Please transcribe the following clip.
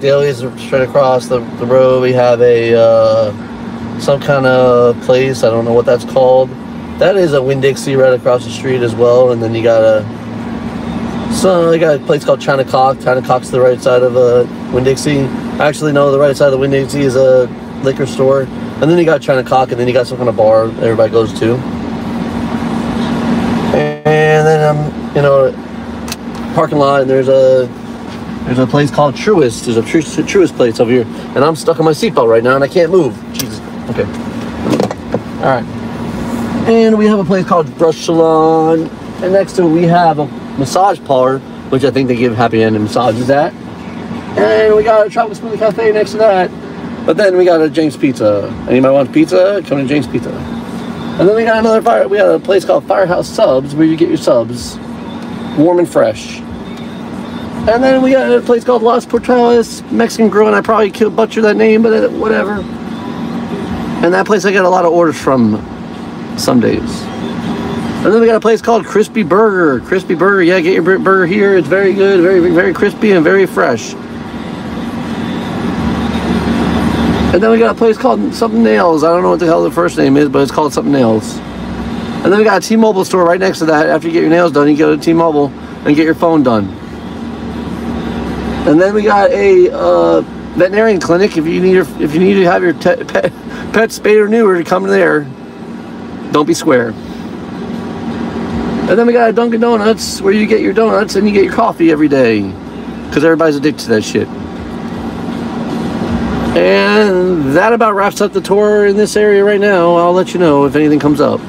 Dailies straight across the, the road. We have a uh, some kind of place. I don't know what that's called. That is a Winn Dixie right across the street as well. And then you got a so you got a place called China Cock. China Cock's the right side of uh, Winn Dixie. Actually, no, the right side of the Winn Dixie is a liquor store. And then you got China Cock, and then you got some kind of bar everybody goes to. And then um, you know, parking lot, and there's a there's a place called Truist. There's a Tru- Truist place over here, and I'm stuck in my seatbelt right now, and I can't move. Jesus. Okay. All right. And we have a place called Brush Salon, and next to it we have a massage parlor, which I think they give happy ending massages at. And we got a tropical smoothie cafe next to that. But then we got a James Pizza. Anybody want pizza? Come to James Pizza. And then we got another fire. We got a place called Firehouse Subs, where you get your subs, warm and fresh. And then we got a place called Las Portales Mexican Grill, and I probably killed butcher that name, but uh, whatever. And that place I get a lot of orders from some days. And then we got a place called Crispy Burger. Crispy Burger, yeah, get your bur- burger here. It's very good, very very crispy and very fresh. And then we got a place called something Nails. I don't know what the hell the first name is, but it's called something Nails. And then we got a T-Mobile store right next to that. After you get your nails done, you go to T-Mobile and get your phone done. And then we got a uh, veterinarian clinic. If you need your, if you need to have your pet, pet spayed or neutered, come there. Don't be square. And then we got a Dunkin' Donuts where you get your donuts and you get your coffee every day, because everybody's addicted to that shit. And that about wraps up the tour in this area right now. I'll let you know if anything comes up.